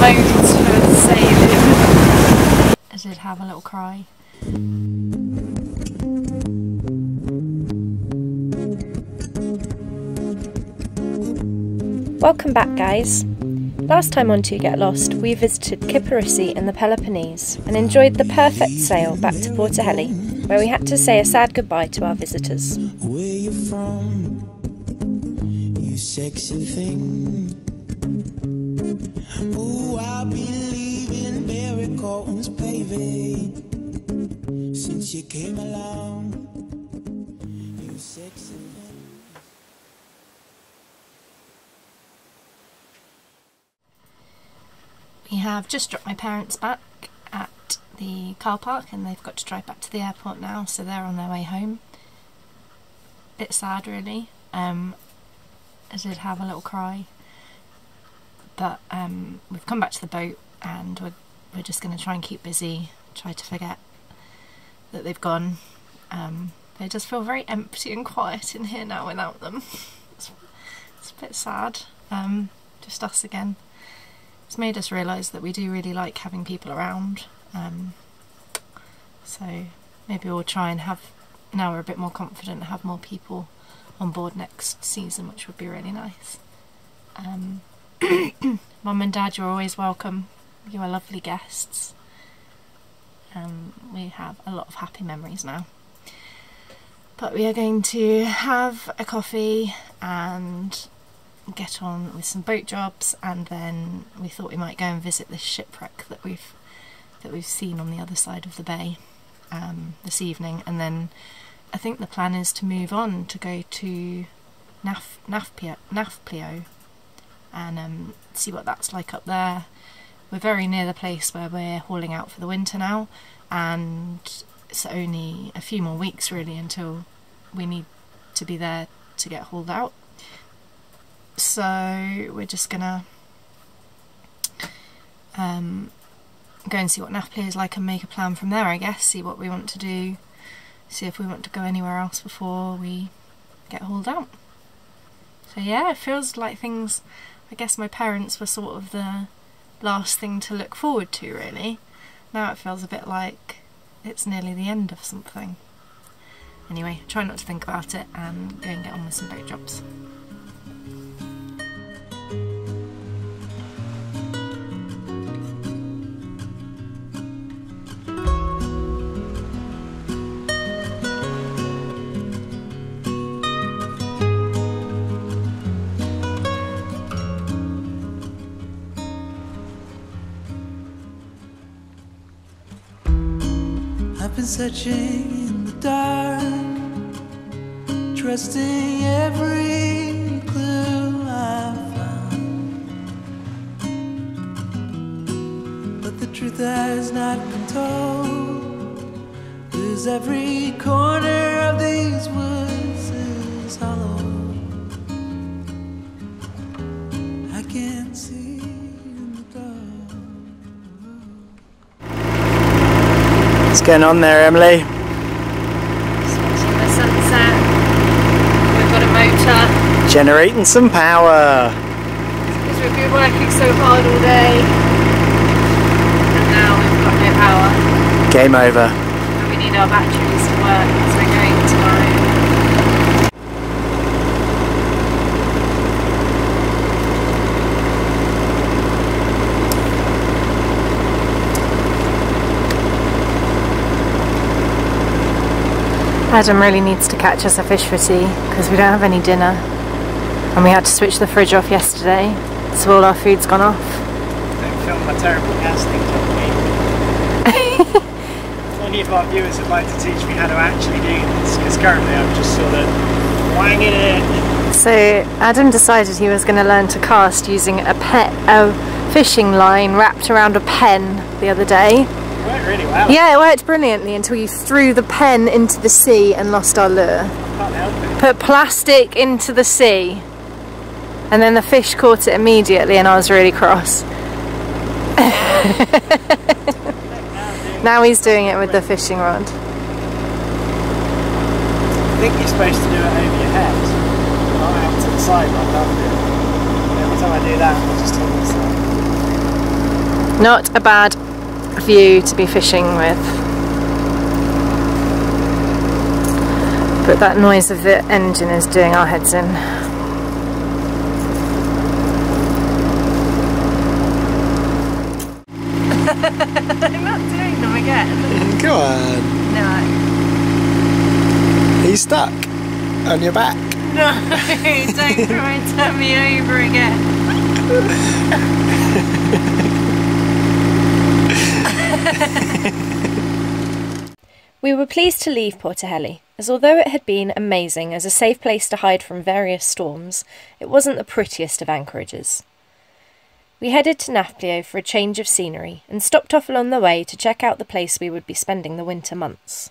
moans for saving. I did have a little cry. Welcome back, guys. Last time on Two Get Lost, we visited Kyparissi in the Peloponnese and enjoyed the perfect sail back to Portoheli, where we had to say a sad goodbye to our visitors. Where you from? You sexy thing. Ooh, I'll be leaving Barrycones paving since you came along. You sexy. We have just dropped my parents back at the car park and they've got to drive back to the airport now, so they're on their way home. Bit sad, really. Um, I did have a little cry, but um, we've come back to the boat and we're, we're just going to try and keep busy, try to forget that they've gone. Um, they just feel very empty and quiet in here now without them. it's, it's a bit sad. Um, just us again it's made us realise that we do really like having people around. Um, so maybe we'll try and have, now we're a bit more confident, have more people on board next season, which would be really nice. Um, Mum and Dad, you're always welcome. You are lovely guests. Um, we have a lot of happy memories now. But we are going to have a coffee and get on with some boat jobs and then we thought we might go and visit this shipwreck that we've that we've seen on the other side of the bay um, this evening and then I think the plan is to move on to go to Naf Nafplio, Nafplio and um, see what that's like up there. We're very near the place where we're hauling out for the winter now and it's only a few more weeks really until we need to be there to get hauled out so we're just gonna um, go and see what Nafplio is like and make a plan from there I guess, see what we want to do, see if we want to go anywhere else before we get hauled out. So yeah, it feels like things, I guess my parents were sort of the last thing to look forward to really. Now it feels a bit like it's nearly the end of something. Anyway, try not to think about it and go and get on with some boat jobs. Searching in the dark, trusting every clue I found. But the truth has not been told. Cause every corner of these woods is hollow. I can't see What's going on there, Emily? Just watching the sunset. We've got a motor Generating some power. because we've been working so hard all day. And now we've got no power. Game over. And we need our batteries to work because we're going tomorrow. Adam really needs to catch us a fish for tea because we don't have any dinner. And we had to switch the fridge off yesterday, so all our food's gone off. Don't film my terrible casting technique. any of our viewers would like to teach me how to actually do this, because currently I'm just sort of wanging it. So Adam decided he was going to learn to cast using a pet, a fishing line wrapped around a pen the other day. Really well. Yeah, it worked brilliantly until you threw the pen into the sea and lost our lure. Can't help it. Put plastic into the sea, and then the fish caught it immediately, and I was really cross. now he's doing it with the fishing rod. I think you're supposed to do it over your head, not out to the side like I'm. Every time I do that, I just. Not a bad view to be fishing with. But that noise of the engine is doing our heads in. I'm not doing them again. Go on. No. Are you stuck on your back? No, don't try and turn me over again. We were pleased to leave Portoheli, as although it had been amazing as a safe place to hide from various storms, it wasn't the prettiest of anchorages. We headed to Nafplio for a change of scenery and stopped off along the way to check out the place we would be spending the winter months.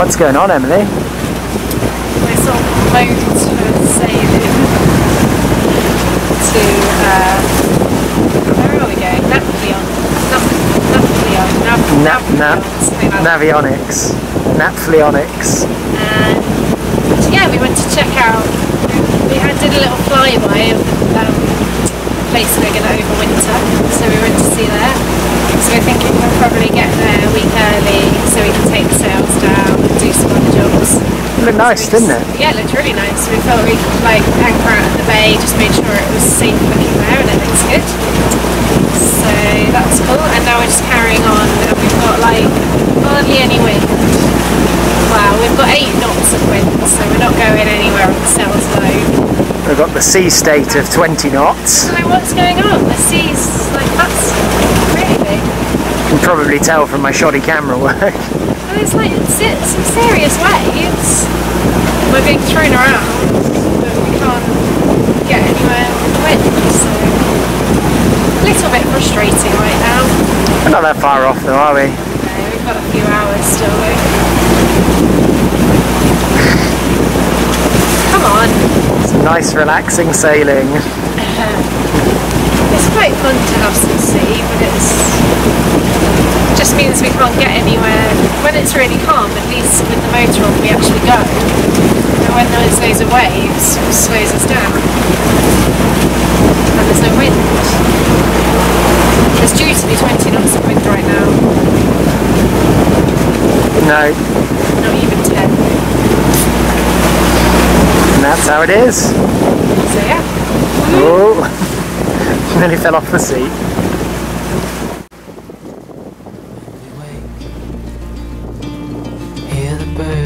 What's going on, Emily? We're sort of boat sailing to, uh, where are we going? Napoleon. Napoleon. Nap, nap, something like that. Navionics. Napfleonics. and yeah, we went to check out. We had did a little flyby of um, the place we're going to overwinter, so we went to see that. So we're thinking we'll probably get there a week early, so we can take the sails down and do some other jobs. It looked nice, so didn't it? Yeah, it looked really nice. We felt we could like anchor out at the bay, just made sure it was safe looking there, and it looks good. So that's cool. And now we're just carrying on, and we've got like hardly any wind. Wow, we've got eight knots of wind, so we're not going anywhere on the sails low. We've got the sea state of 20 knots. So what's going on? The sea's like that's really big. You can probably tell from my shoddy camera work. And it's like it's, it's some serious waves. We're being thrown around, but we can't get anywhere with the wind. So a little bit frustrating right now. We're not that far off though, are we? No, we've got a few hours still. Come on. Some nice relaxing sailing. It's quite fun to have some sea, but it's just means we can't get anywhere. When it's really calm, at least with the motor on, we actually go. And when there's loads of waves, it slows us down. And there's no wind. There's due to be 20 knots of wind right now, No, not even 10. and that's how it is. So yeah. Oh, nearly fell off the seat.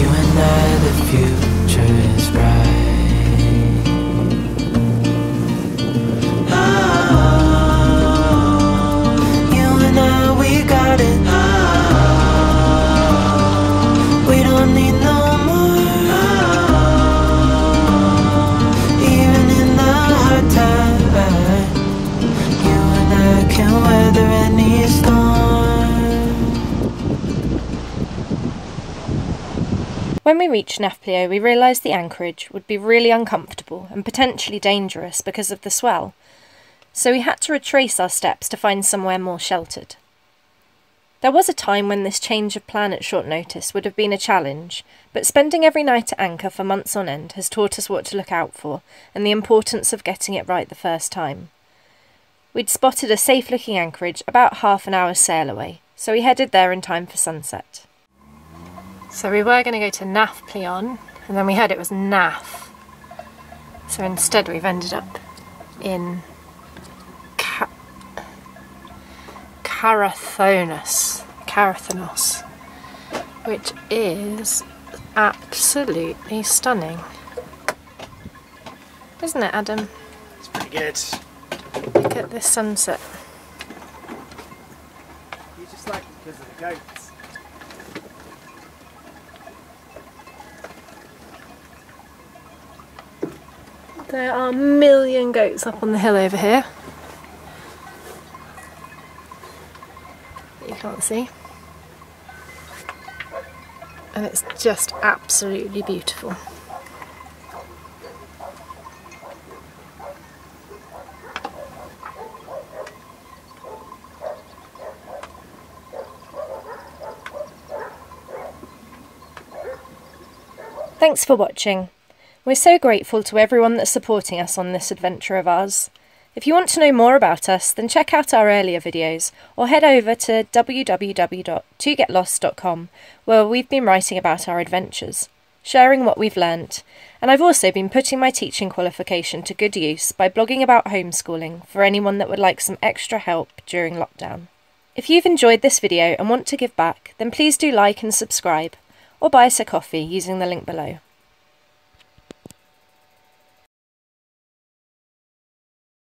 You and I, the future is bright. Reached Nafplio, we realised the anchorage would be really uncomfortable and potentially dangerous because of the swell, so we had to retrace our steps to find somewhere more sheltered. There was a time when this change of plan at short notice would have been a challenge, but spending every night at anchor for months on end has taught us what to look out for and the importance of getting it right the first time. We'd spotted a safe looking anchorage about half an hour's sail away, so we headed there in time for sunset. So we were going to go to Nafplion, and then we heard it was Naf. So instead, we've ended up in Ca- Carathonos, Carathonos, which is absolutely stunning, isn't it, Adam? It's pretty good. Look at this sunset. You just like it because of the goats. There are a million goats up on the hill over here. You can't see. And it's just absolutely beautiful. Thanks for watching. We're so grateful to everyone that's supporting us on this adventure of ours. If you want to know more about us, then check out our earlier videos or head over to www.twogetlost.com where we've been writing about our adventures, sharing what we've learnt, and I've also been putting my teaching qualification to good use by blogging about homeschooling for anyone that would like some extra help during lockdown. If you've enjoyed this video and want to give back, then please do like and subscribe or buy us a coffee using the link below.